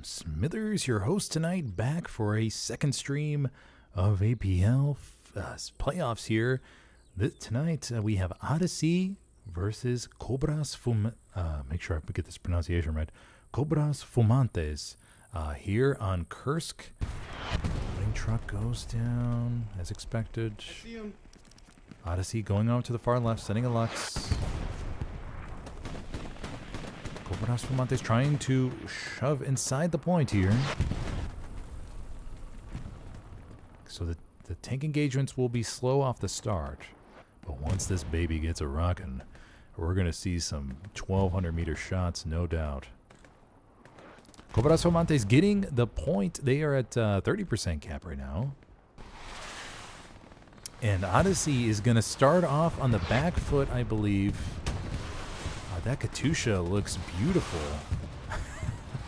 am Smithers, your host tonight, back for a second stream of APL uh, playoffs here. This, tonight uh, we have Odyssey versus Cobras Fum. Uh, make sure I get this pronunciation right. Cobras Fumantes uh, here on Kursk. Loading truck goes down as expected. Odyssey going on to the far left, sending a Lux. Cobras Fumantes trying to shove inside the point here. So the, the tank engagements will be slow off the start. But once this baby gets a rockin', we're going to see some 1200 meter shots, no doubt. Cobras Fumantes getting the point. They are at 30% uh, cap right now. And Odyssey is going to start off on the back foot, I believe. That Katyusha looks beautiful.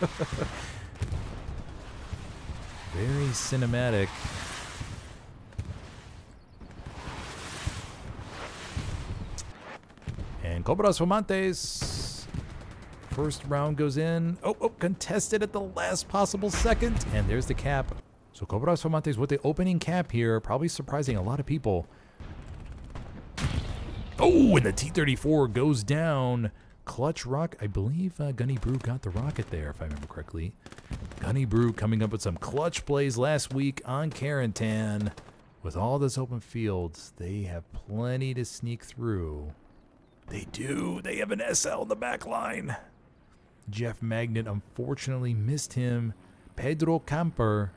Very cinematic. And Cobras Fumantes. First round goes in. Oh, oh, contested at the last possible second. And there's the cap. So Cobras Fumantes with the opening cap here, probably surprising a lot of people. Oh, and the T-34 goes down. Clutch Rock, I believe uh, Gunny Brew got the rocket there, if I remember correctly. Gunny Brew coming up with some clutch plays last week on Carentan. With all this open fields, they have plenty to sneak through. They do. They have an SL in the back line. Jeff Magnet unfortunately missed him. Pedro Camper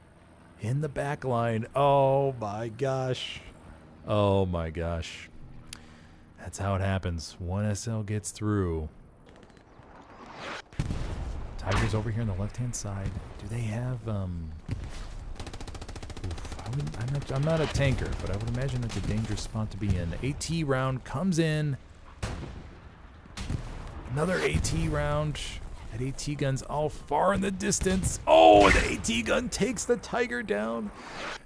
in the back line. Oh my gosh. Oh my gosh. That's how it happens. One SL gets through. Tigers over here on the left-hand side. Do they have, um... Oof, I am not, I'm not a tanker, but I would imagine that's a dangerous spot to be in. AT round comes in. Another AT round. That AT gun's all far in the distance. Oh, the AT gun takes the Tiger down.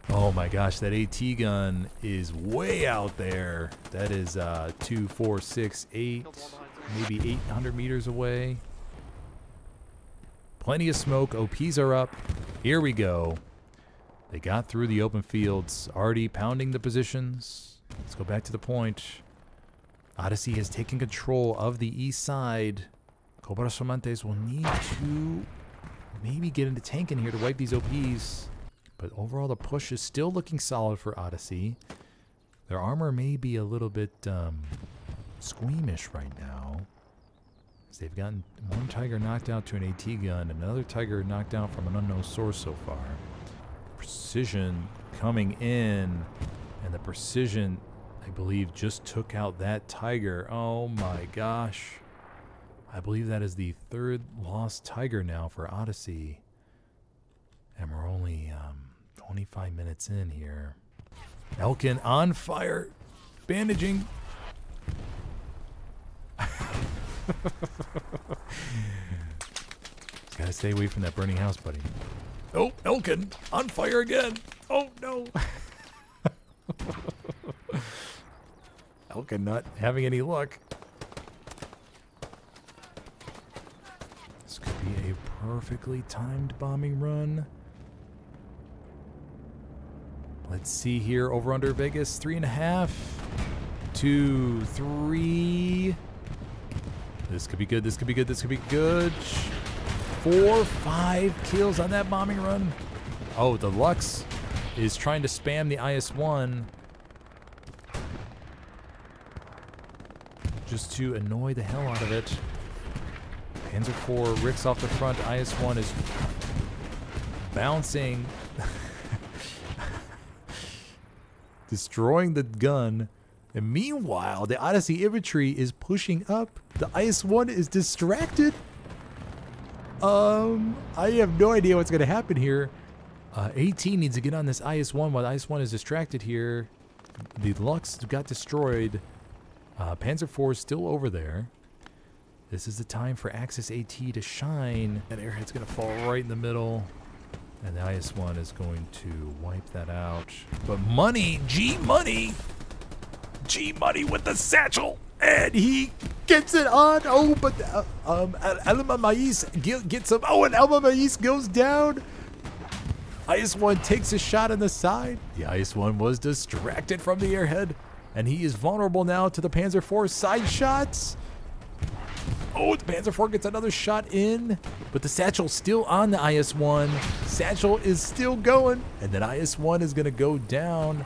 Oh my gosh, that AT gun is way out there. That is uh, two, four, six, eight, maybe 800 meters away. Plenty of smoke. OPs are up. Here we go. They got through the open fields, already pounding the positions. Let's go back to the point. Odyssey has taken control of the east side. Cobras Fumantes will need to maybe get into tank in here to wipe these OPs. But overall, the push is still looking solid for Odyssey. Their armor may be a little bit um, squeamish right now. As they've gotten one Tiger knocked out to an AT gun, another Tiger knocked out from an unknown source so far. Precision coming in, and the Precision, I believe, just took out that Tiger. Oh my gosh. I believe that is the third lost tiger now for Odyssey. And we're only um, 25 minutes in here. Elkin on fire. Bandaging. Gotta stay away from that burning house, buddy. Oh, Elkin on fire again. Oh, no. Elkin not having any luck. be a perfectly timed bombing run. Let's see here. Over under Vegas. Three and a half. Two, three. This could be good. This could be good. This could be good. Four, five kills on that bombing run. Oh, the Lux is trying to spam the IS-1 just to annoy the hell out of it. Panzer IV, Ricks off the front, IS-1 is bouncing, destroying the gun. And meanwhile, the Odyssey infantry is pushing up. The IS-1 is distracted. Um, I have no idea what's going to happen here. Uh, 18 needs to get on this IS-1 while the IS-1 is distracted here. The Lux got destroyed. Uh, Panzer IV is still over there. This is the time for Axis AT to shine. That airhead's to fall right in the middle. And the IS-1 is going to wipe that out. But money, G money, G Money with the satchel, and he gets it on. Oh, but uh, um, Elma Mais gets him. Oh, and Elma Mais goes down. IS-1 takes a shot on the side. The IS-1 was distracted from the airhead, and he is vulnerable now to the Panzer IV side shots. Oh, the Panzer IV gets another shot in, but the Satchel's still on the IS-1. Satchel is still going, and then IS-1 is going to go down.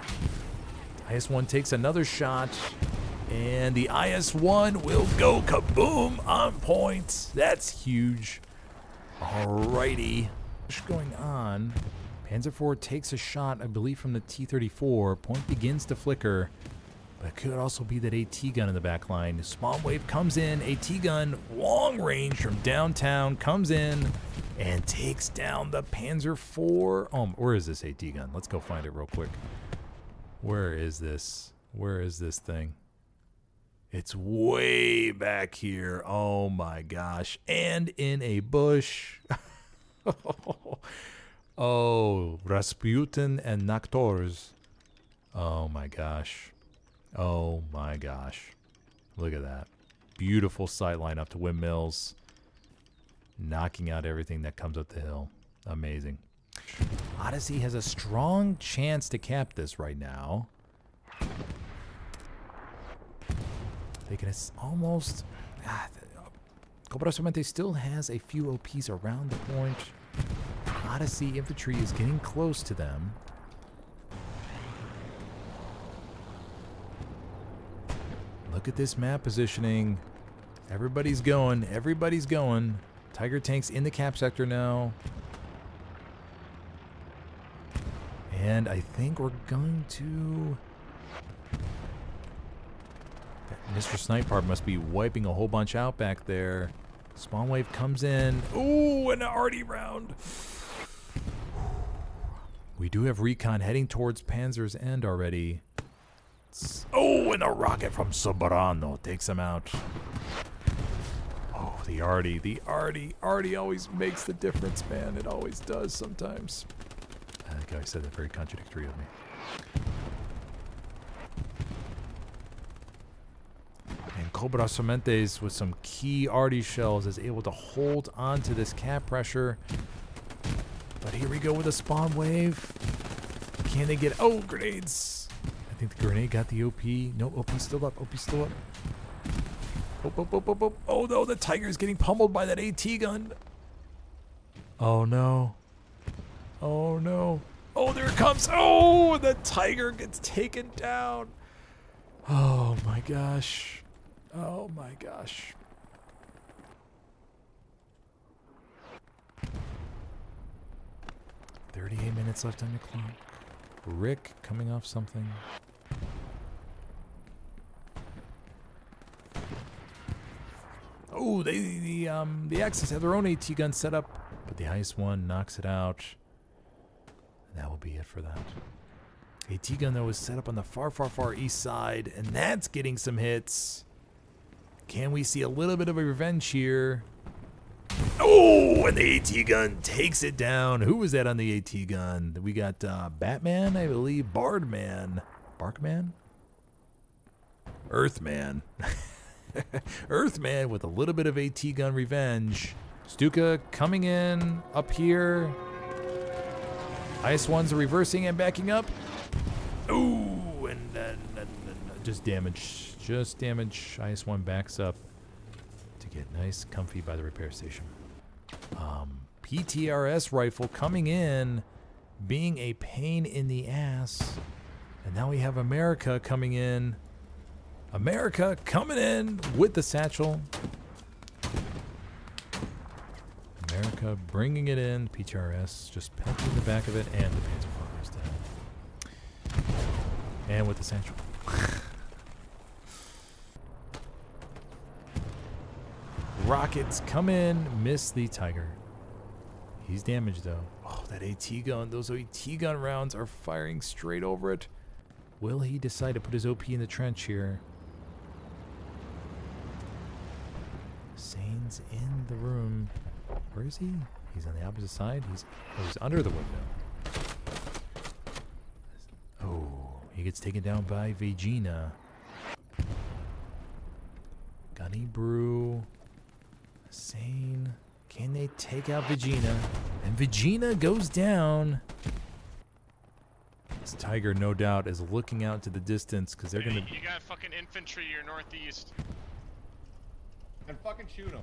IS-1 takes another shot, and the IS-1 will go kaboom on point. That's huge. Alrighty. What's going on? Panzer IV takes a shot, I believe, from the T-34. Point begins to flicker. But it could also be that AT gun in the back line. Small wave comes in. AT gun, long range from downtown, comes in and takes down the Panzer IV. Oh, um, where is this AT gun? Let's go find it real quick. Where is this? Where is this thing? It's way back here. Oh my gosh. And in a bush. oh, Rasputin and Naktors. Oh my gosh. Oh my gosh. Look at that. Beautiful sight line up to windmills. Knocking out everything that comes up the hill. Amazing. Odyssey has a strong chance to cap this right now. They can almost... Ah, Cobra still has a few OPs around the point. Odyssey infantry is getting close to them. Look at this map positioning. Everybody's going. Everybody's going. Tiger tanks in the cap sector now. And I think we're going to... Mr. Sniper must be wiping a whole bunch out back there. Spawn wave comes in. Ooh, an arty round. We do have recon heading towards Panzer's End already. Oh, and a rocket from Soberano takes him out. Oh, the arty, the arty. Arty always makes the difference, man. It always does sometimes. I think I said that very contradictory of me. And Cobra Sementes with some key arty shells is able to hold on to this cap pressure. But here we go with a spawn wave. Can they get... Oh, grenades! Think the grenade got the OP. No, OP still up. OP still up. Oh, oh, oh, oh, oh. oh no, the tiger is getting pummeled by that AT gun. Oh no. Oh no. Oh, there it comes. Oh, the tiger gets taken down. Oh my gosh. Oh my gosh. Thirty-eight minutes left on the clock. Rick coming off something. Oh, they the um the Axis have their own AT gun set up, but the IS-1 knocks it out. That will be it for that. AT gun though is set up on the far, far, far east side, and that's getting some hits. Can we see a little bit of a revenge here? Oh, and the AT gun takes it down. Who was that on the AT gun? We got uh, Batman, I believe, Bardman, Barkman, Earthman. Earthman with a little bit of AT gun revenge. Stuka coming in up here. IS-1s are reversing and backing up. Ooh, and then just damage. Just damage. IS-1 backs up to get nice, comfy by the repair station. Um, PTRS rifle coming in, being a pain in the ass. And now we have America coming in America coming in with the satchel. America bringing it in. PTRS just pelting the back of it and the Panzer is down. And with the satchel. Rockets come in, miss the Tiger. He's damaged though. Oh, that AT gun. Those AT gun rounds are firing straight over it. Will he decide to put his OP in the trench here? Sane's in the room. Where is he? He's on the opposite side. He's oh, he's under the window. Oh, he gets taken down by Vegina. Gunny Brew. Sane. Can they take out Vegina? And Vegina goes down. This Tiger, no doubt, is looking out to the distance because they're Hey, to... You got fucking infantry your northeast. And fucking shoot him.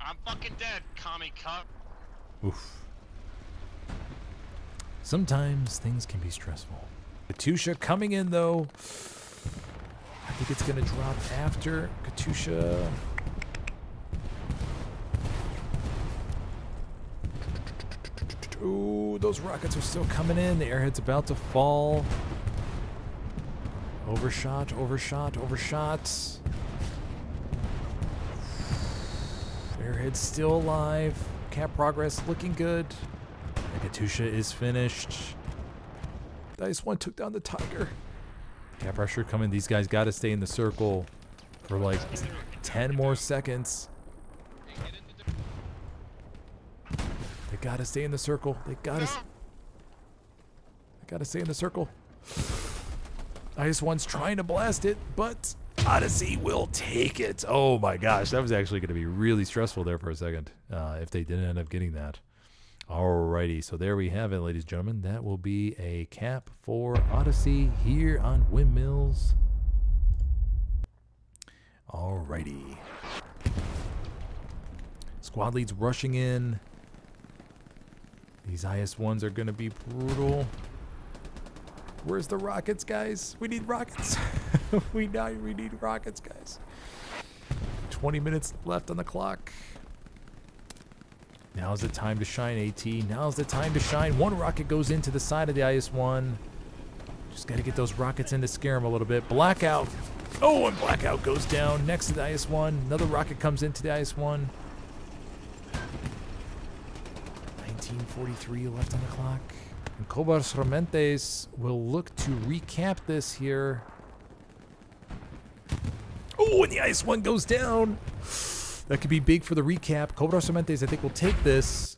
I'm fucking dead, commie cup. Oof. Sometimes things can be stressful. Katyusha coming in though. I think it's gonna drop after Katyusha. Ooh, those rockets are still coming in. The airhead's about to fall. Overshot, overshot, overshot. Airhead's still alive. Cap progress looking good. Katyusha is finished. Dice one took down the tiger. Cap pressure coming. These guys got to stay in the circle for like 10 more seconds. They got to stay in the circle. They got to. They got to stay in the circle. Dice one's trying to blast it, but Odyssey will take it. Oh my gosh, that was actually going to be really stressful there for a second uh, if they didn't end up getting that. Alrighty, so there we have it, ladies and gentlemen. That will be a cap for Odyssey here on Windmills. Alrighty. Squad leads rushing in. These IS-1s are going to be brutal. Where's the rockets, guys? We need rockets. we know we need rockets, guys. 20 minutes left on the clock. Now's the time to shine, AT. Now's the time to shine. One rocket goes into the side of the IS-1. Just got to get those rockets in to scare him a little bit. Blackout. Oh, and Blackout goes down next to the IS-1. Another rocket comes into the IS-1. 1943 left on the clock. And Cobras Rementes will look to recap this here. Oh, and the IS-1 goes down. That could be big for the recap. Cobras Rementes, I think, will take this.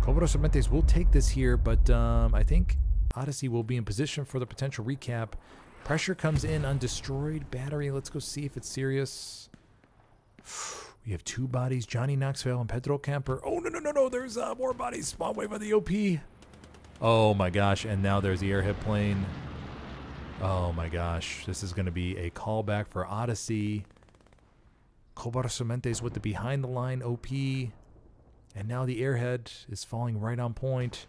Cobras Rementes will take this here, but um, I think Odyssey will be in position for the potential recap. Pressure comes in on destroyed battery. Let's go see if it's serious. We have two bodies, Johnny Knoxville and Pedro Camper. Oh, no, no, no, no. There's uh, more bodies. Spawn wave on the OP. Oh, my gosh. And now there's the airhead plane. Oh, my gosh. This is going to be a callback for Odyssey. Cobar Cementes with the behind the line OP. And now the airhead is falling right on point.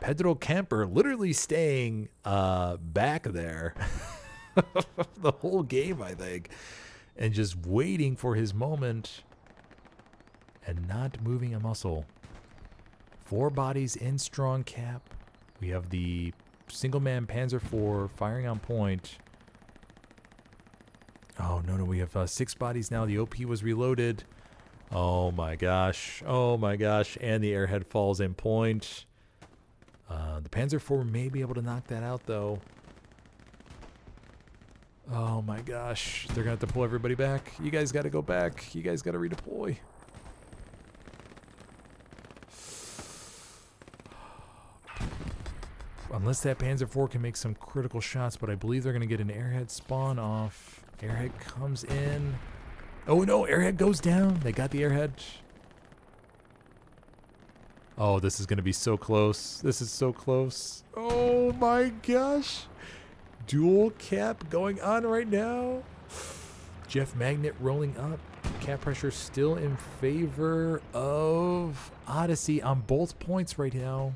Pedro Camper literally staying uh, back there the whole game, I think, and just waiting for his moment and not moving a muscle. Four bodies in strong cap. We have the single man Panzer IV firing on point. Oh, no, no, we have uh, six bodies now. The OP was reloaded. Oh my gosh. Oh my gosh. And the airhead falls in point. Uh, the Panzer IV may be able to knock that out, though. Oh my gosh. They're going to have to pull everybody back. You guys got to go back. You guys got to redeploy. Unless that Panzer IV can make some critical shots, but I believe they're going to get an airhead spawn off. Airhead comes in. Oh no, airhead goes down. They got the airhead. Oh, this is going to be so close. This is so close. Oh my gosh. Dual cap going on right now. Jeff Magnet rolling up. Cap pressure still in favor of Odyssey on both points right now.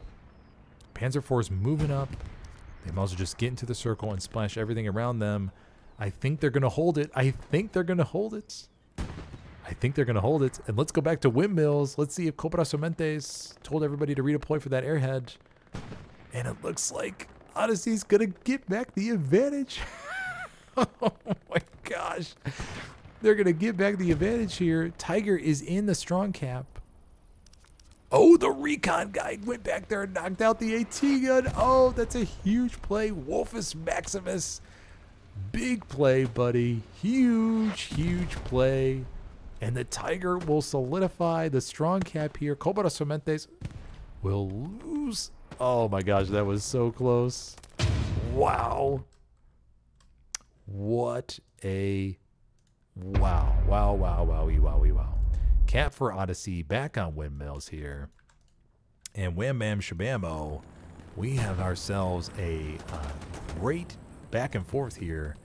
Panzer IV is moving up. They might as well just get into the circle and splash everything around them. I think they're going to hold it. I think they're going to hold it. I think they're going to hold it. And let's go back to windmills. Let's see if Cobra Somentes told everybody to redeploy for that airhead. And it looks like Odyssey's to get back the advantage. oh my gosh. They're to get back the advantage here. Tiger is in the strong cap. Oh, the recon guy went back there and knocked out the AT gun. Oh, that's a huge play. Wolfus Maximus. Big play, buddy. Huge, huge play. And the Tiger will solidify the strong cap here. Cobra Somentes. will lose. Oh my gosh, that was so close. Wow. What a wow. Wow, wow, wowie, wowie, wow. Cap for Odyssey back on windmills here. And wham bam shabamo, we have ourselves a uh, great back and forth here.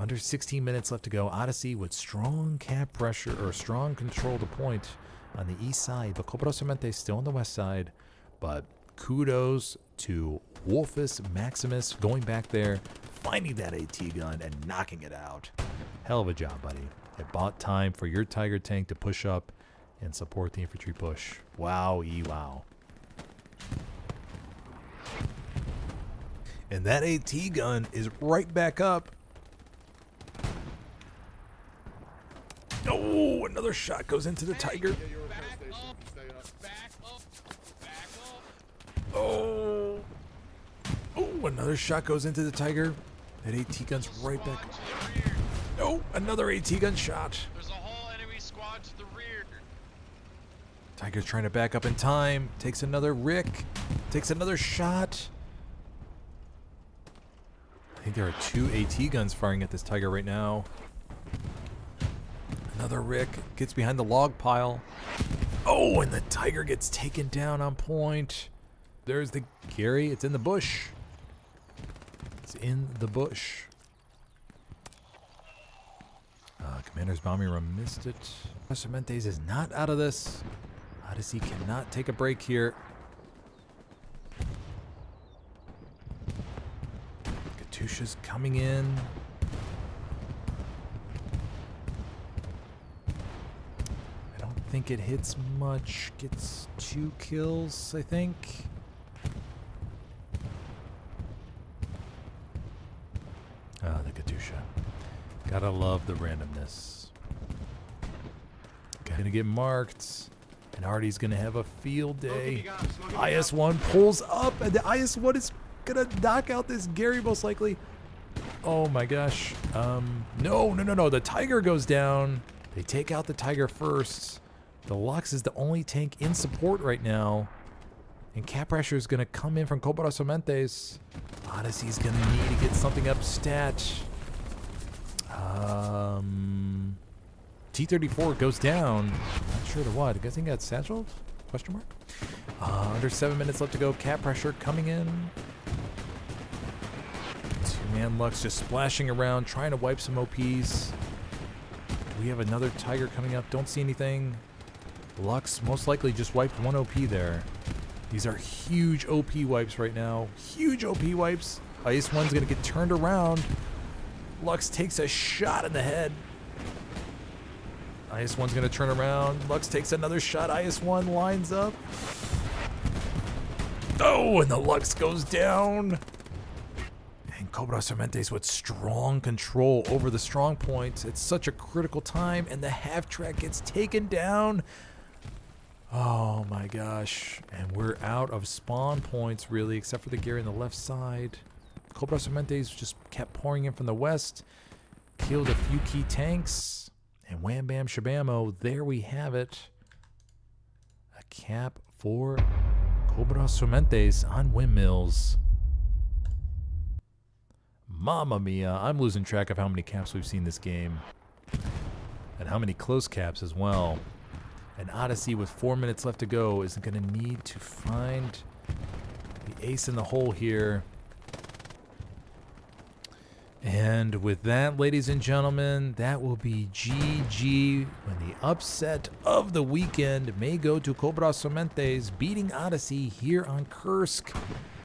Under 16 minutes left to go. Odyssey with strong cap pressure or strong control to point on the east side, but Cobra Cemente still on the west side. But kudos to Wolfus Maximus going back there, finding that AT gun and knocking it out. Hell of a job, buddy. It bought time for your Tiger tank to push up and support the infantry push. Wow, e wow. And that AT gun is right back up. Oh, another shot goes into the Tiger. Get your repair Back station. up. Stay up. Back up. Back up. Oh. Another shot goes into the Tiger. That AT gun's right back. rear. Oh, another AT gun shot. There's a whole enemy squad to the rear. Tiger's trying to back up in time. Takes another Rick. Takes another shot. I think there are two AT guns firing at this Tiger right now. Another Rick gets behind the log pile. Oh, and the Tiger gets taken down on point. There's the Gary. It's in the bush. In the bush. Uh, Commander's bombing run missed it. Cementes is not out of this. Odyssey cannot take a break here. Katyusha's coming in. I don't think it hits much. Gets two kills, I think. Ah, the Katyusha. Gotta love the randomness. Gonna get marked. And Artie's gonna have a field day. IS-1 pulls up, and the IS-1 is gonna knock out this Gary most likely. Oh my gosh. Um, no, no, no, no. The Tiger goes down. They take out the Tiger first. The Lux is the only tank in support right now. And Cap Pressure is gonna come in from Cobra Cementes. Odyssey's gonna need to get something up stat. Um, T-34 goes down. Not sure to what. I think that's satchelled? Question mark? Uh, under seven minutes left to go. Cap pressure coming in. Two-man Lux just splashing around, trying to wipe some OPs. We have another Tiger coming up. Don't see anything. Lux most likely just wiped one OP there. These are huge OP wipes right now. Huge OP wipes. IS-1's going to get turned around. Lux takes a shot in the head. IS-1's going to turn around. Lux takes another shot. IS-1 lines up. Oh, and the Lux goes down. And Cobra Cementes with strong control over the strong points. It's such a critical time, and the half track gets taken down. Oh my gosh. And we're out of spawn points, really, except for the gear on the left side. Cobra Cementes just kept pouring in from the west. Killed a few key tanks. And wham bam shabamo, there we have it. A cap for Cobra Cementes on windmills. Mamma mia, I'm losing track of how many caps we've seen this game. And how many close caps as well. And Odyssey with four minutes left to go is going to need to find the ace in the hole here. And with that, ladies and gentlemen, that will be GG when the upset of the weekend may go to Cobra Cementes beating Odyssey here on Kursk.